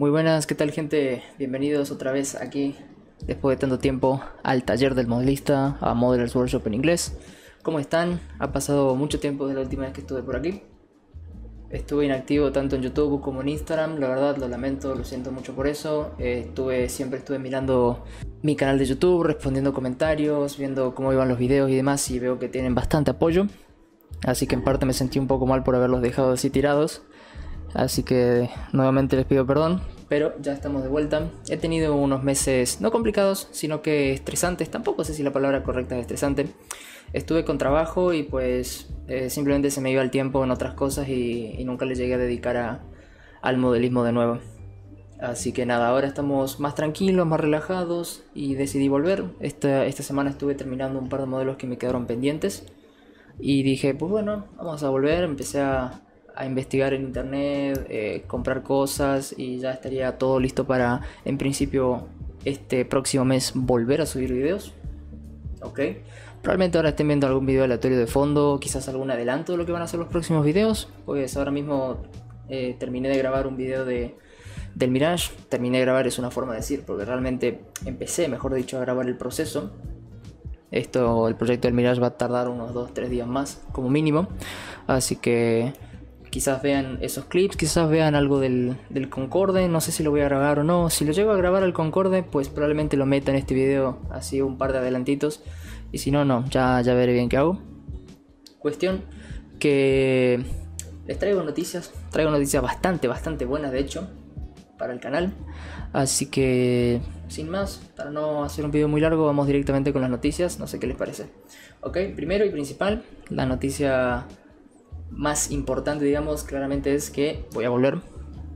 Muy buenas, ¿qué tal gente? Bienvenidos otra vez aquí, después de tanto tiempo, al taller del modelista, a Modelers Workshop en inglés. ¿Cómo están? Ha pasado mucho tiempo desde la última vez que estuve por aquí. Estuve inactivo tanto en YouTube como en Instagram, la verdad lo lamento, lo siento mucho por eso. Eh, estuve, siempre estuve mirando mi canal de YouTube, respondiendo comentarios, viendo cómo iban los videos y demás y veo que tienen bastante apoyo. Así que en parte me sentí un poco mal por haberlos dejado así tirados. Así que nuevamente les pido perdón, pero ya estamos de vuelta. He tenido unos meses no complicados, sino que estresantes. Tampoco sé si la palabra correcta es estresante. Estuve con trabajo y pues eh, simplemente se me iba el tiempo en otras cosas y, nunca le llegué a dedicar al modelismo de nuevo. Así que nada, ahora estamos más tranquilos, más relajados y decidí volver. Esta, esta semana estuve terminando un par de modelos que me quedaron pendientes. Y dije, pues bueno, vamos a volver. Empecé a, a investigar en internet, eh, comprar cosas y ya estaría todo listo para, en principio, este próximo mes volver a subir videos. Ok. Probablemente ahora estén viendo algún video aleatorio de fondo, quizás algún adelanto de lo que van a ser los próximos videos. Pues ahora mismo eh, terminé de grabar un video de, del Mirage. Terminé de grabar es una forma de decir, porque realmente empecé, mejor dicho, a grabar el proceso. Esto, el proyecto del Mirage va a tardar unos 2-3 días más, como mínimo. Así que quizás vean esos clips, quizás vean algo del, Concorde, no sé si lo voy a grabar o no. Si lo llego a grabar al Concorde, pues probablemente lo meta en este video, así un par de adelantitos. Y si no, no, ya, ya veré bien qué hago. Cuestión que les traigo noticias, traigo noticias bastante, bastante buenas de hecho, para el canal. Así que, sin más, para no hacer un video muy largo, vamos directamente con las noticias, no sé qué les parece. Ok, primero y principal, la noticia más importante, digamos, claramente es que voy a volver,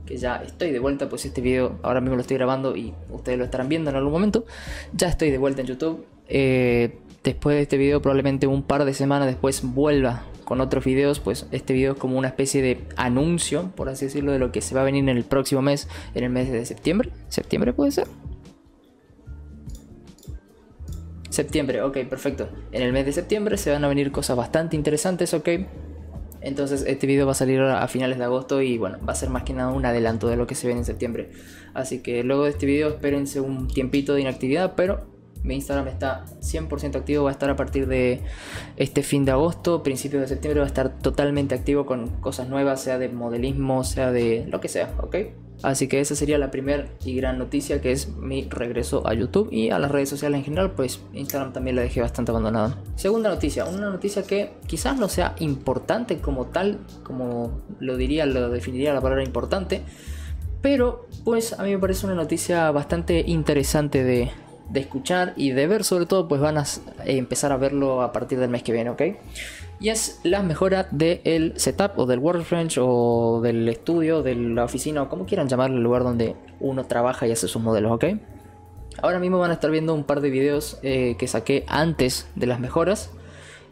que ya estoy de vuelta, pues este video ahora mismo lo estoy grabando y ustedes lo estarán viendo en algún momento. Ya estoy de vuelta en YouTube. Eh, después de este video, probablemente un par de semanas después vuelva con otros videos, pues este video es como una especie de anuncio, por así decirlo, de lo que se va a venir en el próximo mes, en el mes de septiembre. ¿Septiembre puede ser? Septiembre, ok, perfecto. En el mes de septiembre se van a venir cosas bastante interesantes, ok. Entonces este video va a salir a finales de agosto y bueno, va a ser más que nada un adelanto de lo que se ve en septiembre. Así que luego de este video espérense un tiempito de inactividad, pero mi Instagram está 100% activo, va a estar a partir de este fin de agosto, principios de septiembre va a estar totalmente activo con cosas nuevas, sea de modelismo, sea de lo que sea, ¿ok? Así que esa sería la primera y gran noticia que es mi regreso a YouTube y a las redes sociales en general, pues Instagram también la dejé bastante abandonada. Segunda noticia, una noticia que quizás no sea importante como tal, como lo diría, lo definiría la palabra importante, pero pues a mí me parece una noticia bastante interesante de, de escuchar y de ver sobre todo, pues van a empezar a verlo a partir del mes que viene, ¿ok? y es la mejora del setup o del workbench o del estudio, de la oficina o como quieran llamarlo, el lugar donde uno trabaja y hace sus modelos, ¿ok? Ahora mismo van a estar viendo un par de videos eh, que saqué antes de las mejoras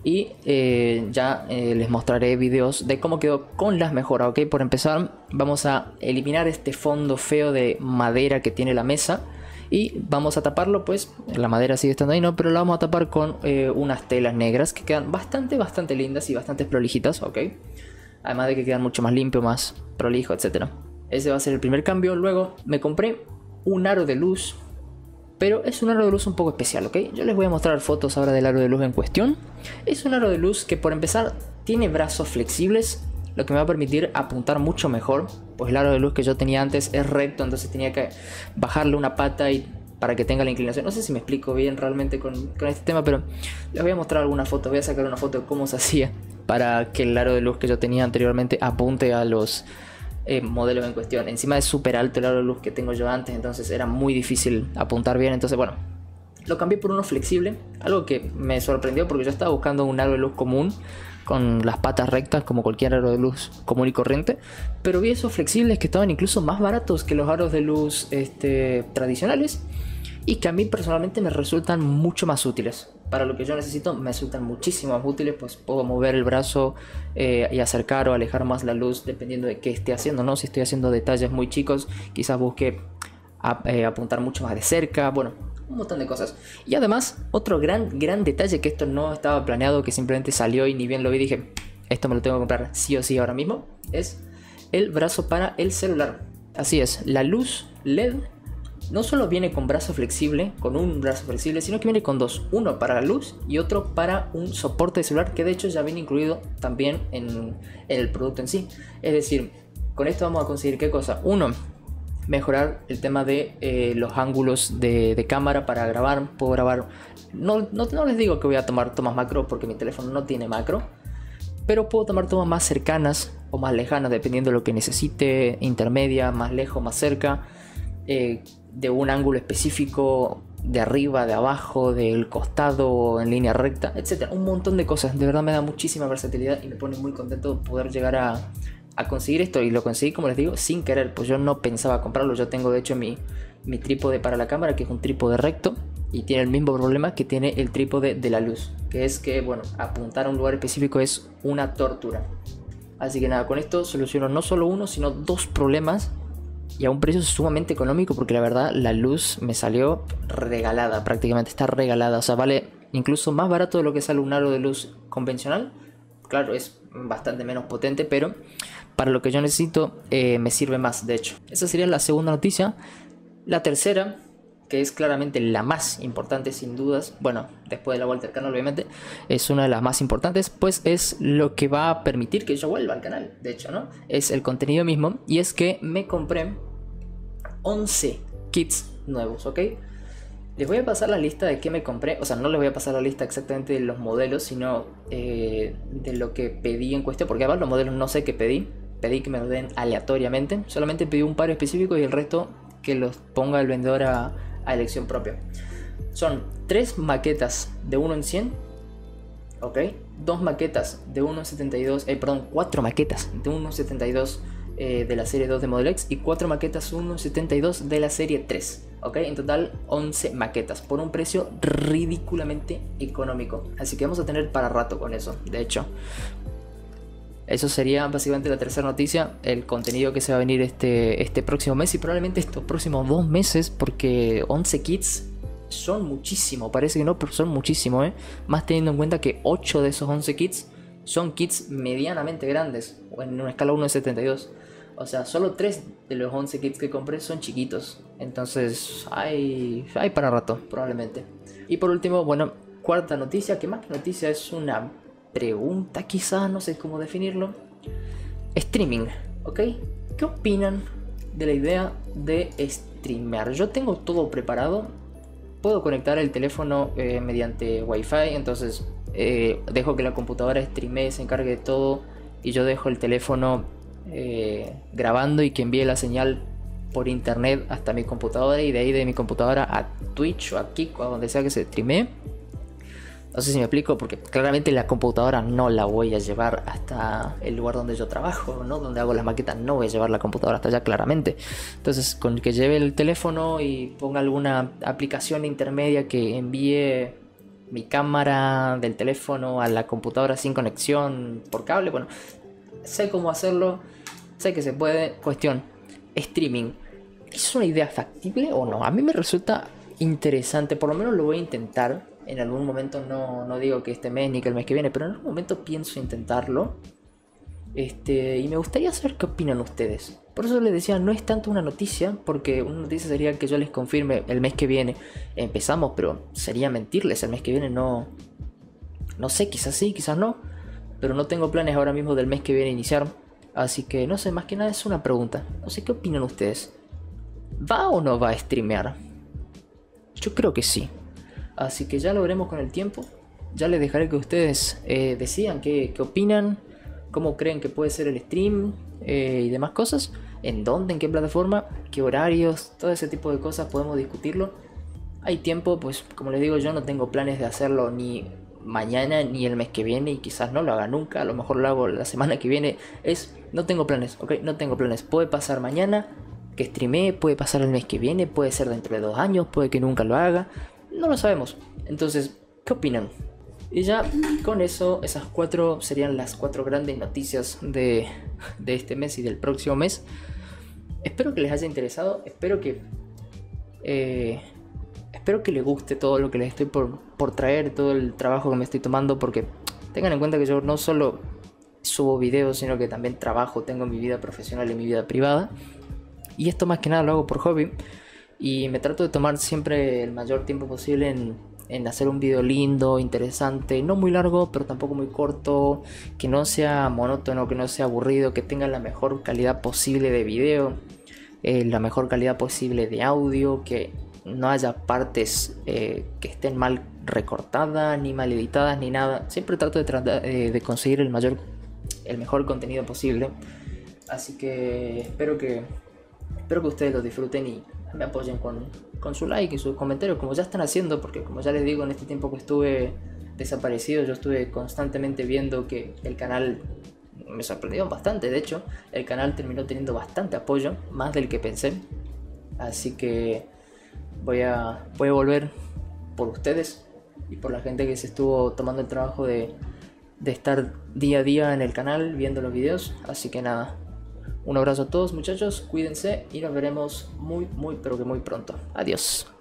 y eh, ya eh, les mostraré videos de cómo quedó con las mejoras, ¿ok? Por empezar vamos a eliminar este fondo feo de madera que tiene la mesa y vamos a taparlo pues la madera sigue estando ahí no pero la vamos a tapar con eh, unas telas negras que quedan bastante bastante lindas y bastante prolijitas ok además de que quedan mucho más limpio más prolijo etcétera ese va a ser el primer cambio luego me compré un aro de luz pero es un aro de luz un poco especial, ¿ok? Yo les voy a mostrar fotos ahora del aro de luz en cuestión. Es un aro de luz que por empezar tiene brazos flexibles lo que me va a permitir apuntar mucho mejor, pues el aro de luz que yo tenía antes es recto, entonces tenía que bajarle una pata y para que tenga la inclinación. No sé si me explico bien realmente con, este tema, pero les voy a mostrar alguna foto, voy a sacar una foto de cómo se hacía para que el aro de luz que yo tenía anteriormente apunte a los eh, modelos en cuestión. Encima es súper alto el aro de luz que tengo yo antes, entonces era muy difícil apuntar bien, entonces bueno, lo cambié por uno flexible, algo que me sorprendió porque yo estaba buscando un aro de luz común con las patas rectas como cualquier aro de luz común y corriente, pero vi esos flexibles que estaban incluso más baratos que los aros de luz este, tradicionales y que a mí personalmente me resultan mucho más útiles. Para lo que yo necesito me resultan muchísimo más útiles, pues puedo mover el brazo eh, y acercar o alejar más la luz dependiendo de qué esté haciendo, ¿no? Si estoy haciendo detalles muy chicos, quizás busque eh, apuntar mucho más de cerca, bueno, un montón de cosas. Y además, otro gran, gran detalle que esto no estaba planeado, que simplemente salió y ni bien lo vi, dije, esto me lo tengo que comprar sí o sí ahora mismo, es el brazo para el celular. Así es, la luz LED no solo viene con brazo flexible, con un brazo flexible, sino que viene con dos, uno para la luz y otro para un soporte de celular que de hecho ya viene incluido también en, el producto en sí. Es decir, con esto vamos a conseguir qué cosa? Uno, mejorar el tema de eh, los ángulos de, cámara para grabar. Puedo grabar, no, no, les digo que voy a tomar tomas macro porque mi teléfono no tiene macro, pero puedo tomar tomas más cercanas o más lejanas dependiendo de lo que necesite, intermedia, más lejos, más cerca. Eh, de un ángulo específico, de arriba, de abajo, del costado, en línea recta, etc. Un montón de cosas. De verdad me da muchísima versatilidad y me pone muy contento poder llegar a, conseguir esto. Y lo conseguí, como les digo, sin querer. Pues yo no pensaba comprarlo. Yo tengo de hecho mi, mi trípode para la cámara, que es un trípode recto. Y tiene el mismo problema que tiene el trípode de la luz. Que es que, bueno, apuntar a un lugar específico es una tortura. Así que nada, con esto soluciono no solo uno, sino dos problemas y a un precio sumamente económico porque la verdad la luz me salió regalada, prácticamente está regalada, o sea, vale incluso más barato de lo que sale un aro de luz convencional. Claro, es bastante menos potente, pero para lo que yo necesito eh, me sirve más, de hecho. Esa sería la segunda noticia. La tercera, que es claramente la más importante sin dudas, bueno, después de la vuelta al canal obviamente, es una de las más importantes, pues es lo que va a permitir que yo vuelva al canal, de hecho, ¿no? Es el contenido mismo, y es que me compré 11 kits nuevos, ¿ok? Les voy a pasar la lista de qué me compré, o sea, no les voy a pasar la lista exactamente de los modelos, sino eh, de lo que pedí en cuestión, porque además los modelos no sé qué pedí, pedí que me lo den aleatoriamente, solamente pedí un par específico y el resto que los ponga el vendedor a elección propia. Son tres maquetas de 1 en 100, ¿ok? Dos maquetas de 1 en 72, eh, perdón, cuatro maquetas de 1 en 72 eh, de la serie 2 de Model X y cuatro maquetas 1 en 72 de la serie 3. ¿ok? En total 11 maquetas por un precio ridículamente económico. Así que vamos a tener para rato con eso, de hecho. Eso sería básicamente la tercera noticia, el contenido que se va a venir este, este próximo mes y probablemente estos próximos dos meses, porque 11 kits son muchísimo, parece que no, pero son muchísimo, ¿eh? Más teniendo en cuenta que 8 de esos 11 kits son kits medianamente grandes, en una escala 1 de 72. O sea, solo 3 de los 11 kits que compré son chiquitos. Entonces, hay, hay para rato, probablemente. Y por último, bueno, cuarta noticia, que más que noticia es una pregunta quizás, no sé cómo definirlo. Streaming, ¿ok? ¿Qué opinan de la idea de streamear? Yo tengo todo preparado. Puedo conectar el teléfono eh, mediante Wi-Fi, entonces eh, dejo que la computadora streamee, se encargue de todo y yo dejo el teléfono eh, grabando y que envíe la señal por internet hasta mi computadora y de ahí de mi computadora a Twitch o a Kik o a donde sea que se streamee no sé si me explico, porque claramente la computadora no la voy a llevar hasta el lugar donde yo trabajo, ¿no? Donde hago las maquetas, no voy a llevar la computadora hasta allá claramente. Entonces, con que lleve el teléfono y ponga alguna aplicación intermedia que envíe mi cámara del teléfono a la computadora sin conexión por cable, bueno, sé cómo hacerlo, sé que se puede. Cuestión, streaming. ¿Es una idea factible o no? A mí me resulta interesante, por lo menos lo voy a intentar en algún momento, no, no digo que este mes ni que el mes que viene, pero en algún momento pienso intentarlo. Este, y me gustaría saber qué opinan ustedes. Por eso les decía, no es tanto una noticia, porque una noticia sería que yo les confirme el mes que viene empezamos, pero sería mentirles, el mes que viene no... No sé, quizás sí, quizás no, pero no tengo planes ahora mismo del mes que viene iniciar. Así que no sé, más que nada es una pregunta. No sé qué opinan ustedes. ¿Va o no va a streamear? Yo creo que sí. Así que ya lo veremos con el tiempo. Ya les dejaré que ustedes eh, decidan qué, opinan, cómo creen que puede ser el stream eh, y demás cosas. En dónde, en qué plataforma, qué horarios, todo ese tipo de cosas podemos discutirlo. Hay tiempo, pues como les digo, yo no tengo planes de hacerlo ni mañana ni el mes que viene y quizás no lo haga nunca, a lo mejor lo hago la semana que viene. Es, no tengo planes, ok, no tengo planes. Puede pasar mañana que streamee, puede pasar el mes que viene, puede ser dentro de dos años, puede que nunca lo haga, no lo sabemos. Entonces, ¿qué opinan? Y ya con eso, esas cuatro serían las cuatro grandes noticias de, este mes y del próximo mes. Espero que les haya interesado, espero que... Eh, espero que les guste todo lo que les estoy por, por traer, todo el trabajo que me estoy tomando, porque tengan en cuenta que yo no solo subo videos, sino que también trabajo, tengo mi vida profesional y mi vida privada. Y esto más que nada lo hago por hobby. Y me trato de tomar siempre el mayor tiempo posible en, en hacer un video lindo, interesante, no muy largo, pero tampoco muy corto, que no sea monótono, que no sea aburrido, que tenga la mejor calidad posible de video, eh, la mejor calidad posible de audio, que no haya partes eh, que estén mal recortadas, ni mal editadas, ni nada. Siempre trato de, tratar, eh, de conseguir el mayor, el mejor contenido posible. Así que espero que, espero que ustedes lo disfruten y me apoyen con, con su like y sus comentarios, como ya están haciendo, porque como ya les digo, en este tiempo que estuve desaparecido, yo estuve constantemente viendo que el canal me sorprendió bastante, de hecho, el canal terminó teniendo bastante apoyo, más del que pensé. Así que voy a, voy a volver por ustedes y por la gente que se estuvo tomando el trabajo de, de estar día a día en el canal viendo los videos. Así que nada, un abrazo a todos muchachos, cuídense y nos veremos muy, muy, pero que muy pronto. Adiós.